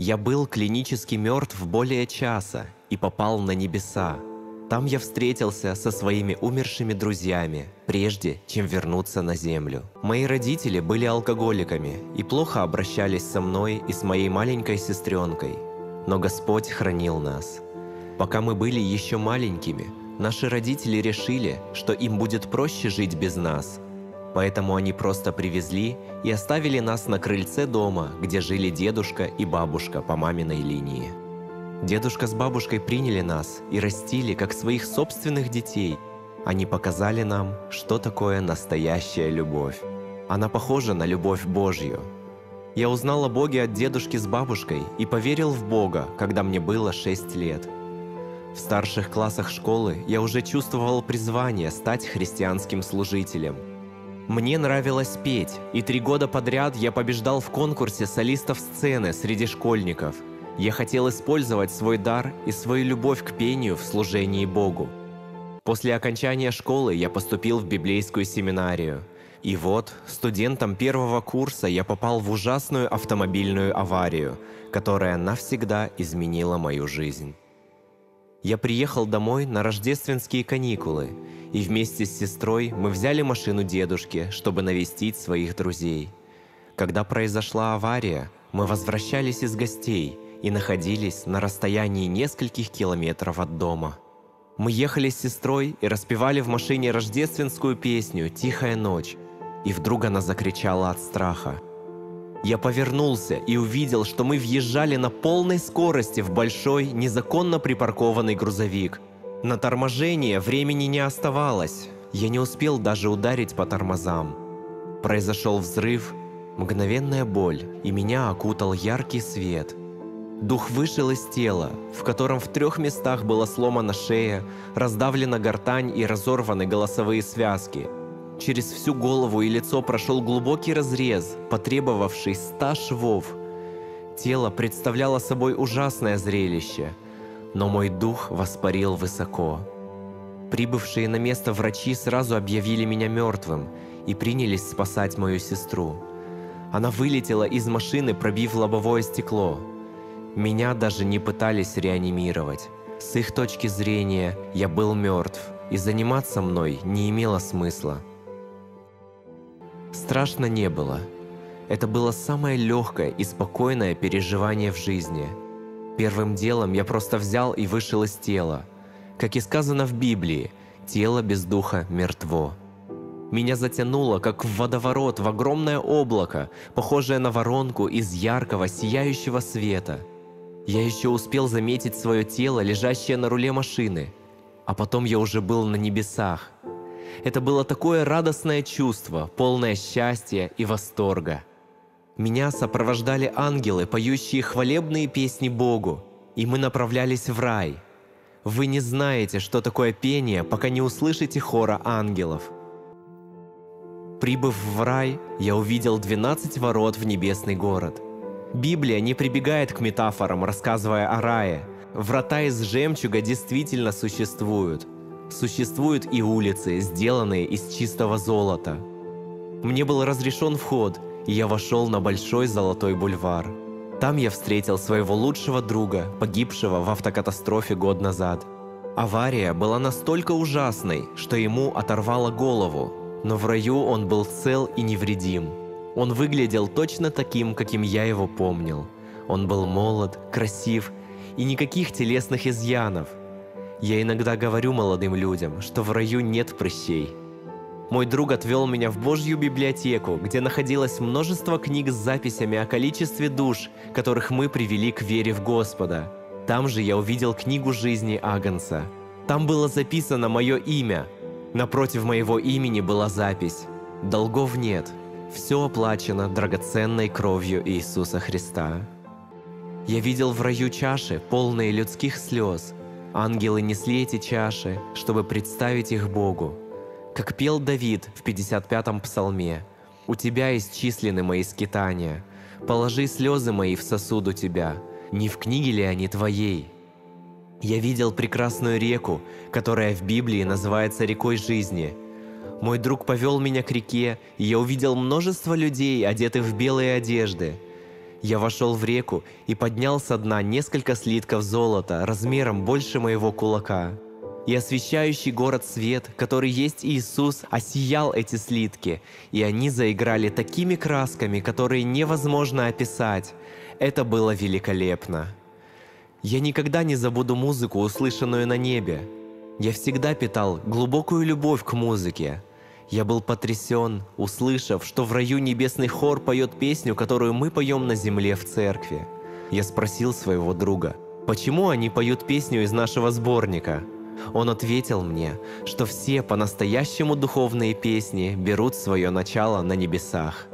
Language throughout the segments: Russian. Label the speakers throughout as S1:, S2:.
S1: Я был клинически мертв более часа и попал на небеса. Там я встретился со своими умершими друзьями, прежде чем вернуться на землю. Мои родители были алкоголиками и плохо обращались со мной и с моей маленькой сестренкой. Но Господь хранил нас. Пока мы были еще маленькими, наши родители решили, что им будет проще жить без нас. Поэтому они просто привезли и оставили нас на крыльце дома, где жили дедушка и бабушка по маминой линии. Дедушка с бабушкой приняли нас и растили, как своих собственных детей. Они показали нам, что такое настоящая любовь. Она похожа на любовь Божью. Я узнал о Боге от дедушки с бабушкой и поверил в Бога, когда мне было 6 лет. В старших классах школы я уже чувствовал призвание стать христианским служителем. Мне нравилось петь, и три года подряд я побеждал в конкурсе солистов сцены среди школьников – я хотел использовать свой дар и свою любовь к пению в служении Богу. После окончания школы я поступил в библейскую семинарию. И вот, студентом первого курса я попал в ужасную автомобильную аварию, которая навсегда изменила мою жизнь. Я приехал домой на рождественские каникулы, и вместе с сестрой мы взяли машину дедушки, чтобы навестить своих друзей. Когда произошла авария, мы возвращались из гостей – и находились на расстоянии нескольких километров от дома. Мы ехали с сестрой и распевали в машине рождественскую песню «Тихая ночь», и вдруг она закричала от страха. Я повернулся и увидел, что мы въезжали на полной скорости в большой, незаконно припаркованный грузовик. На торможение времени не оставалось. Я не успел даже ударить по тормозам. Произошел взрыв, мгновенная боль, и меня окутал яркий свет – Дух вышел из тела, в котором в трех местах была сломана шея, раздавлена гортань и разорваны голосовые связки. Через всю голову и лицо прошел глубокий разрез, потребовавший ста швов. Тело представляло собой ужасное зрелище, но мой дух воспарил высоко. Прибывшие на место врачи сразу объявили меня мертвым и принялись спасать мою сестру. Она вылетела из машины, пробив лобовое стекло – меня даже не пытались реанимировать. С их точки зрения я был мертв, и заниматься мной не имело смысла. Страшно не было. Это было самое легкое и спокойное переживание в жизни. Первым делом я просто взял и вышел из тела. Как и сказано в Библии, тело без духа мертво. Меня затянуло, как в водоворот, в огромное облако, похожее на воронку из яркого, сияющего света – я еще успел заметить свое тело, лежащее на руле машины, а потом я уже был на небесах. Это было такое радостное чувство, полное счастья и восторга. Меня сопровождали ангелы, поющие хвалебные песни Богу, и мы направлялись в рай. Вы не знаете, что такое пение, пока не услышите хора ангелов. Прибыв в рай, я увидел 12 ворот в небесный город – Библия не прибегает к метафорам, рассказывая о рае. Врата из жемчуга действительно существуют. Существуют и улицы, сделанные из чистого золота. Мне был разрешен вход, и я вошел на Большой Золотой бульвар. Там я встретил своего лучшего друга, погибшего в автокатастрофе год назад. Авария была настолько ужасной, что ему оторвало голову, но в раю он был цел и невредим. Он выглядел точно таким, каким я его помнил. Он был молод, красив и никаких телесных изъянов. Я иногда говорю молодым людям, что в раю нет прыщей. Мой друг отвел меня в Божью библиотеку, где находилось множество книг с записями о количестве душ, которых мы привели к вере в Господа. Там же я увидел книгу жизни Агнца. Там было записано мое имя. Напротив моего имени была запись «Долгов нет, все оплачено драгоценной кровью Иисуса Христа. Я видел в раю чаши, полные людских слез. Ангелы несли эти чаши, чтобы представить их Богу. Как пел Давид в 55-м псалме, «У Тебя исчислены мои скитания. Положи слезы мои в сосуд у Тебя. Не в книге ли они Твоей?» Я видел прекрасную реку, которая в Библии называется рекой жизни – мой друг повел меня к реке, и я увидел множество людей, одетых в белые одежды. Я вошел в реку и поднял со дна несколько слитков золота размером больше моего кулака. И освещающий город свет, который есть Иисус, осиял эти слитки, и они заиграли такими красками, которые невозможно описать. Это было великолепно. Я никогда не забуду музыку, услышанную на небе. Я всегда питал глубокую любовь к музыке. Я был потрясен, услышав, что в раю небесный хор поет песню, которую мы поем на земле в церкви. Я спросил своего друга, почему они поют песню из нашего сборника. Он ответил мне, что все по-настоящему духовные песни берут свое начало на небесах.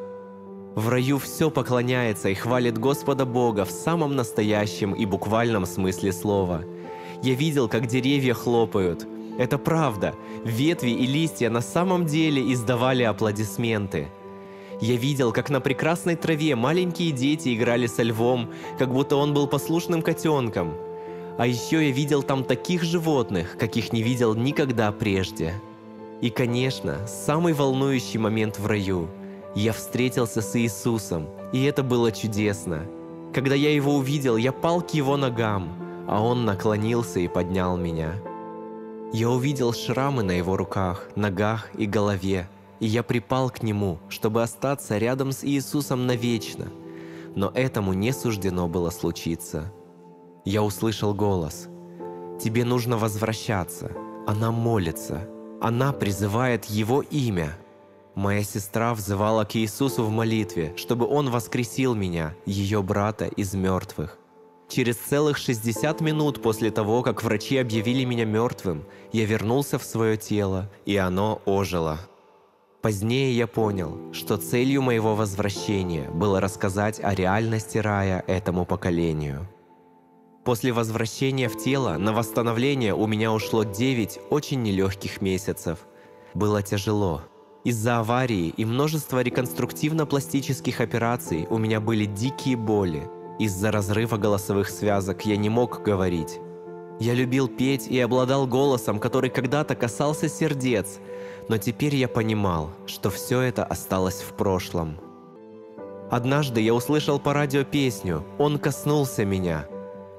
S1: В раю все поклоняется и хвалит Господа Бога в самом настоящем и буквальном смысле слова. Я видел, как деревья хлопают. Это правда. Ветви и листья на самом деле издавали аплодисменты. Я видел, как на прекрасной траве маленькие дети играли со львом, как будто он был послушным котенком. А еще я видел там таких животных, каких не видел никогда прежде. И, конечно, самый волнующий момент в раю – я встретился с Иисусом, и это было чудесно. Когда я его увидел, я пал к его ногам, а он наклонился и поднял меня. Я увидел шрамы на его руках, ногах и голове, и я припал к нему, чтобы остаться рядом с Иисусом навечно. Но этому не суждено было случиться. Я услышал голос. «Тебе нужно возвращаться». Она молится. Она призывает Его имя – Моя сестра взывала к Иисусу в молитве, чтобы Он воскресил меня, ее брата, из мертвых. Через целых 60 минут после того, как врачи объявили меня мертвым, я вернулся в свое тело, и оно ожило. Позднее я понял, что целью моего возвращения было рассказать о реальности рая этому поколению. После возвращения в тело на восстановление у меня ушло 9 очень нелегких месяцев. Было тяжело, из-за аварии и множества реконструктивно-пластических операций у меня были дикие боли. Из-за разрыва голосовых связок я не мог говорить. Я любил петь и обладал голосом, который когда-то касался сердец, но теперь я понимал, что все это осталось в прошлом. Однажды я услышал по радио песню «Он коснулся меня»,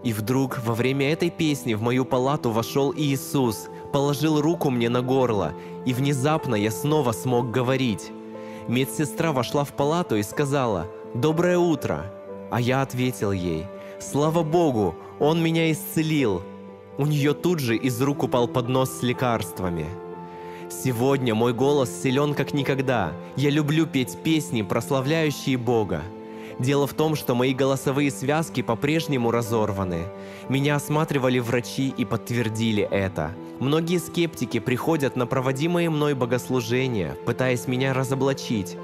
S1: и вдруг во время этой песни в мою палату вошел Иисус положил руку мне на горло, и внезапно я снова смог говорить. Медсестра вошла в палату и сказала «Доброе утро!» А я ответил ей «Слава Богу, Он меня исцелил!» У нее тут же из рук упал поднос с лекарствами. Сегодня мой голос силен как никогда. Я люблю петь песни, прославляющие Бога. Дело в том, что мои голосовые связки по-прежнему разорваны. Меня осматривали врачи и подтвердили это. Многие скептики приходят на проводимые мной богослужения, пытаясь меня разоблачить.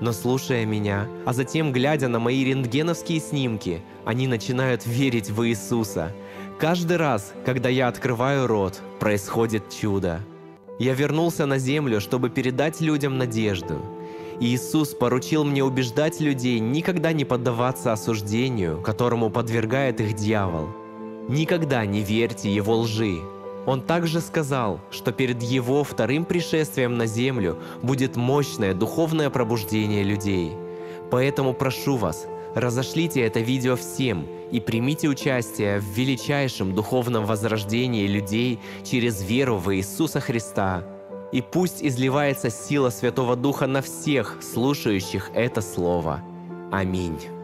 S1: Но слушая меня, а затем глядя на мои рентгеновские снимки, они начинают верить в Иисуса. Каждый раз, когда я открываю рот, происходит чудо. Я вернулся на землю, чтобы передать людям надежду. Иисус поручил мне убеждать людей никогда не поддаваться осуждению, которому подвергает их дьявол. Никогда не верьте его лжи. Он также сказал, что перед его вторым пришествием на землю будет мощное духовное пробуждение людей. Поэтому прошу вас, разошлите это видео всем и примите участие в величайшем духовном возрождении людей через веру в Иисуса Христа – и пусть изливается сила Святого Духа на всех, слушающих это Слово. Аминь.